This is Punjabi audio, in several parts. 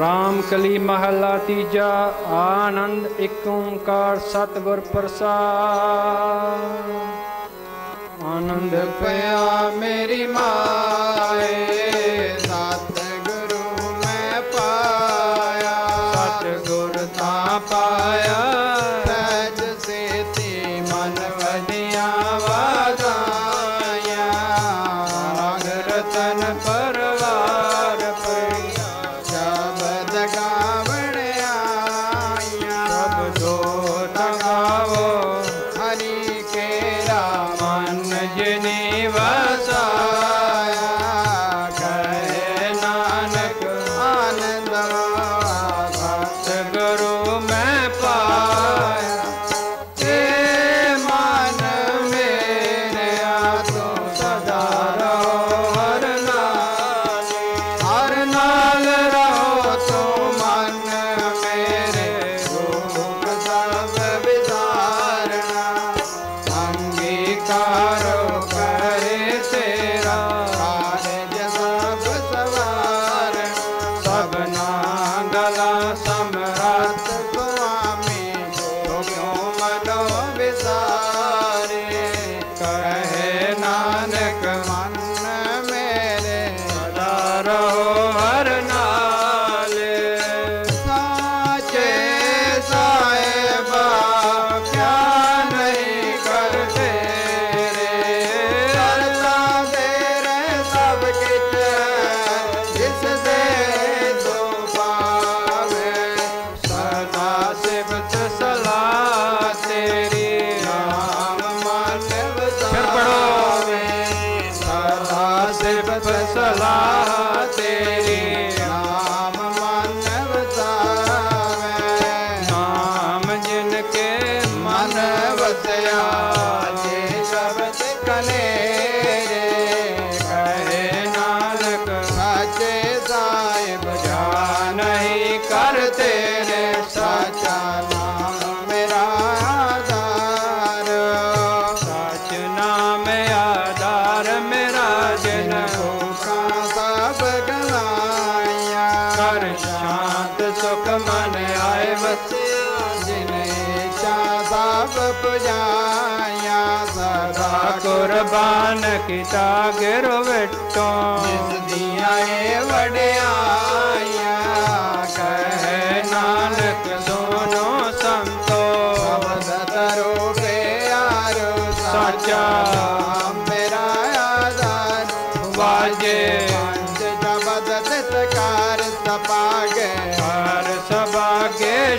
ਰਾਮ ਕਲੀ ਮਹਲਾ ਤੀਜਾ, ਆਨੰਦ ਇੱਕ ਓੰਕਾਰ ਸਤਿਗੁਰ ਪ੍ਰਸਾਦ। ਆਨੰਦ ਪਿਆ ਮੇਰੀ ਮਾਏ, ਸਤਿਗੁਰੂ ਮੈਂ ਪਾਇਆ। ਸਤਿਗੁਰ ਤਾਂ ਪਾਇਆ। ਨਾਨਕ ਸਾਗਰ ਵਟੋ ਜਿਸ ਦੀਆਂ ਏ ਸੋਨੋ ਸੰਤੋ। ਸਬਦ ਤਰੋ ਪਿਆਰੋ ਮੇਰਾ ਆਦਾਨ ਵਾਜੇ। ਪੰਜ ਜਬਦ ਤਕਾਰ ਸਪਾਗੇ ਹਰ ਸਬਾਗੇ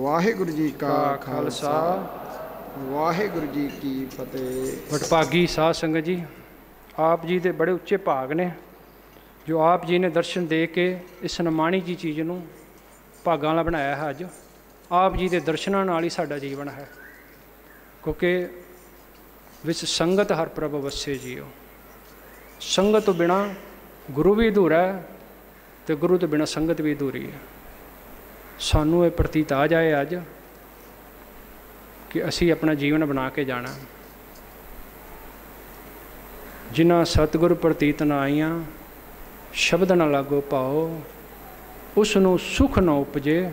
ਵਾਹਿਗੁਰੂ ਜੀ ਕਾ ਖਾਲਸਾ। ਵਾਹਿਗੁਰੂ ਜੀ ਕੀ ਫਤਿਹ। ਵਡਭਾਗੀ ਸਾਧ ਸੰਗਤ ਜੀ ਆਪ ਜੀ ਦੇ ਬੜੇ ਉੱਚੇ ਭਾਗ ਨੇ ਜੋ ਆਪ ਜੀ ਨੇ ਦਰਸ਼ਨ ਦੇ ਕੇ ਇਸ ਨਮਾਣੀ ਜੀ ਚੀਜ਼ ਨੂੰ ਭਾਗਾਂ ਵਾਲਾ ਬਣਾਇਆ ਹੈ ਅੱਜ। ਆਪ ਜੀ ਦੇ ਦਰਸ਼ਨਾਂ ਨਾਲ ਹੀ ਸਾਡਾ ਜੀਵਨ ਹੈ। ਕਿਉਂਕਿ ਵਿੱਚ ਸੰਗਤ ਹਰ ਪ੍ਰਭ ਵਸੇ ਜੀਓ। ਸੰਗਤ ਤੋਂ ਬਿਨਾ ਗੁਰੂ ਵੀ ਅਧੂਰਾ ਹੈ ਤੇ ਗੁਰੂ ਤੋਂ ਬਿਨਾ ਸੰਗਤ ਵੀ ਅਧੂਰੀ ਹੈ। ਸਾਨੂੰ ਇਹ ਪ੍ਰਤੀਤ ਆ ਜਾਏ ਅੱਜ ਕਿ ਅਸੀਂ ਆਪਣਾ ਜੀਵਨ ਬਣਾ ਕੇ ਜਾਣਾ। ਜਿਨ੍ਹਾਂ ਸਤਿਗੁਰ ਪ੍ਰਤੀਤ ਨਾ ਆਈਆਂ, ਸ਼ਬਦ ਨਾ ਲਾਗੋ ਪਾਓ ਉਸ ਨੂੰ ਸੁਖ ਨਾ ਉਪਜੇ,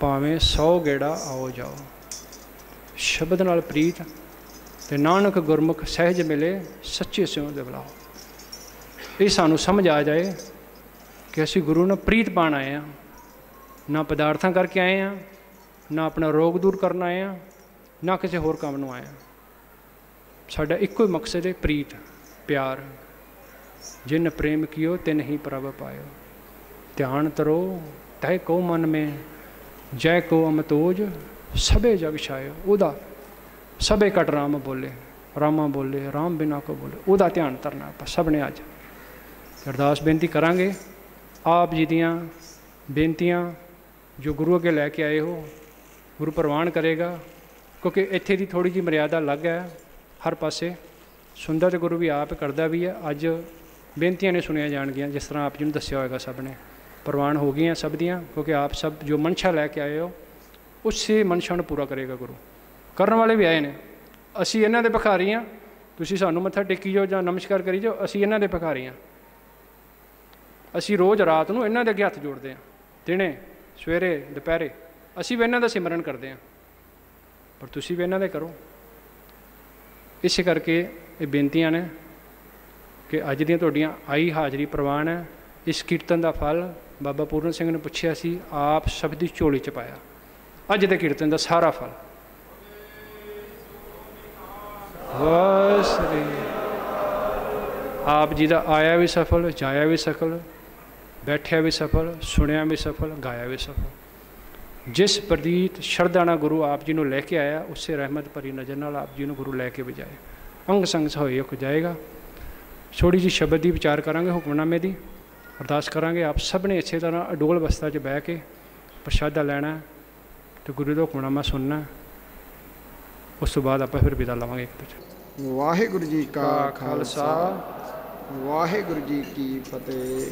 ਭਾਵੇਂ 100 ਗੇੜਾ ਆਓ ਜਾਓ। ਸ਼ਬਦ ਨਾਲ ਪ੍ਰੀਤ ਤੇ ਨਾਨਕ ਗੁਰਮੁਖ ਸਹਿਜ ਮਿਲੇ, ਸੱਚੇ ਸਿਉਂ ਦੇ ਬੁਲਾਓ। ਇਹ ਸਾਨੂੰ ਸਮਝ ਆ ਜਾਏ ਕਿ ਅਸੀਂ ਗੁਰੂ ਨਾਲ ਪ੍ਰੀਤ ਪਾਣ ਆਏ ਆ ਨਾ ਪਦਾਰਥਾਂ ਕਰਕੇ ਆਏ ਆ, ਨਾ ਆਪਣਾ ਰੋਗ ਦੂਰ ਕਰਨ ਆਏ ਆ, ਨਾ ਕਿਸੇ ਹੋਰ ਕੰਮ ਨੂੰ ਆਏ ਆ। ਸਾਡਾ ਇੱਕੋ ਹੀ ਮਕਸਦ ਹੈ ਪ੍ਰੀਤ, ਪਿਆਰ। ਜਿਨ ਪ੍ਰੇਮ ਕੀਓ, ਤਿਨ ਹੀ ਪ੍ਰਭ ਪਾਇਓ। ਧਿਆਨ ਤਰੋ ਤੈ ਕੋ ਮਨ ਮੇ, ਜੈ ਕੋ ਅਮਤੋਜ, ਸਭੇ ਜਗ ਛਾਇਓ। ਉਹਦਾ ਸਭੇ ਕਟ ਰਾਮ ਬੋਲੇ, ਰਾਮਾ ਬੋਲੇ, ਰਾਮ ਬਿਨਾ ਕੋ ਬੋਲੇ। ਉਹਦਾ ਧਿਆਨ ਧਰਨਾ ਆਪਾਂ ਸਭ ਨੇ ਅੱਜ। ਅਰਦਾਸ ਬੇਨਤੀ ਕਰਾਂਗੇ, ਆਪ ਜੀ ਦੀਆਂ ਬੇਨਤੀਆਂ ਜੋ ਗੁਰੂ ਅੱਗੇ ਲੈ ਕੇ ਆਏ ਹੋ, ਗੁਰੂ ਪ੍ਰਵਾਨ ਕਰੇਗਾ, ਕਿਉਂਕਿ ਇੱਥੇ ਦੀ ਥੋੜੀ ਜੀ ਮਰਿਆਦਾ ਅਲੱਗ ਹੈ, ਹਰ ਪਾਸੇ। ਸੁੰਦਰ ਤੇ ਗੁਰੂ ਵੀ ਆਪ ਕਰਦਾ ਵੀ ਹੈ। ਅੱਜ ਬੇਨਤੀਆਂ ਨੇ ਸੁਣੀਆਂ ਜਾਣਗੀਆਂ, ਜਿਸ ਤਰ੍ਹਾਂ ਆਪ ਜੀ ਨੂੰ ਦੱਸਿਆ ਹੋਏਗਾ ਸਭ ਨੇ। ਪ੍ਰਵਾਨ ਹੋ ਗਈਆਂ ਸਭ ਦੀਆਂ, ਕਿਉਂਕਿ ਆਪ ਸਭ ਜੋ ਮਨਸ਼ਾ ਲੈ ਕੇ ਆਏ ਹੋ, ਉਸੇ ਮਨਸ਼ਾ ਨੂੰ ਪੂਰਾ ਕਰੇਗਾ ਗੁਰੂ। ਕਰਨ ਵਾਲੇ ਵੀ ਆਏ ਨੇ। ਅਸੀਂ ਇਹਨਾਂ ਦੇ ਭਿਖਾਰੀ ਹਾਂ। ਤੁਸੀਂ ਸਾਨੂੰ ਮੱਥਾ ਟੇਕੀ ਜਾਓ ਜਾਂ ਨਮਸਕਾਰ ਕਰੀ ਜਾਓ, ਅਸੀਂ ਇਹਨਾਂ ਦੇ ਭਿਖਾਰੀ ਹਾਂ। ਅਸੀਂ ਰੋਜ਼ ਰਾਤ ਨੂੰ ਇਹਨਾਂ ਦੇ ਅੱਗੇ ਹੱਥ ਜੋੜਦੇ ਹਾਂ। ਦਿਨੇ ਸਵੇਰੇ, ਦੁਪਹਿਰੇ। ਅਸੀਂ ਵੀ ਇਹਨਾਂ ਦਾ ਸਿਮਰਨ ਕਰਦੇ ਹਾਂ। ਪਰ ਤੁਸੀਂ ਵੀ ਇਹਨਾਂ ਦੇ ਕਰੋ। ਇਸ ਕਰਕੇ ਇਹ ਬੇਨਤੀਆਂ ਨੇ ਕਿ ਅੱਜ ਦੀਆਂ ਤੁਹਾਡੀਆਂ ਆਈ ਹਾਜ਼ਰੀ ਪ੍ਰਵਾਨ ਹੈ। ਇਸ ਕੀਰਤਨ ਦਾ ਫਲ ਬਾਬਾ ਪੂਰਨ ਸਿੰਘ ਨੇ ਪੁੱਛਿਆ ਸੀ, ਆਪ ਸਭ ਦੀ ਝੋਲੀ ਚ ਪਾਇਆ। ਅੱਜ ਦੇ ਕੀਰਤਨ ਦਾ ਸਾਰਾ ਫਲ। ਵਾਸਰੀ ਆਪ ਜੀ ਦਾ ਆਇਆ ਵੀ ਸਫਲ, ਜਾਇਆ ਵੀ ਸਫਲ। ਬੈਠਿਆ ਵੀ ਸਫਲ, ਸੁਣਿਆ ਵੀ ਸਫਲ, ਗਾਇਆ ਵੀ ਸਫਲ। ਜਿਸ ਪ੍ਰਦੀਤ ਸ਼ਰਧਾ ਨਾਲ ਗੁਰੂ ਆਪ ਜੀ ਨੂੰ ਲੈ ਕੇ ਆਇਆ, ਉਸੇ ਰਹਿਮਤ ਭਰੀ ਨਜ਼ਰ ਨਾਲ ਆਪ ਜੀ ਨੂੰ ਗੁਰੂ ਲੈ ਕੇ ਵਜਾਏ ਅੰਗ ਸੰਗ ਸਹੋਇਕ ਜਾਏਗਾ। ਥੋੜੀ ਜੀ ਸ਼ਬਦ ਦੀ ਵਿਚਾਰ ਕਰਾਂਗੇ, ਹੁਕਮਨਾਮੇ ਦੀ। ਅਰਦਾਸ ਕਰਾਂਗੇ, ਆਪ ਸਭ ਨੇ ਇਸੇ ਤਰ੍ਹਾਂ ਅਡੋਲ ਅਵਸਥਾ 'ਚ ਬਹਿ ਕੇ ਪ੍ਰਸ਼ਾਦਾ ਲੈਣਾ ਤੇ ਗੁਰੂ ਦਾ ਹੁਕਮਨਾਮਾ ਸੁਣਨਾ। ਉਸ ਤੋਂ ਬਾਅਦ ਆਪਾਂ ਫਿਰ ਵਿਦਾ ਲਵਾਂਗੇ ਇੱਕ ਦੂਜੇ ਵਾਹਿਗੁਰੂ ਜੀ ਕਾ ਖਾਲਸਾ, ਵਾਹਿਗੁਰੂ ਜੀ ਕੀ ਫਤਿਹ।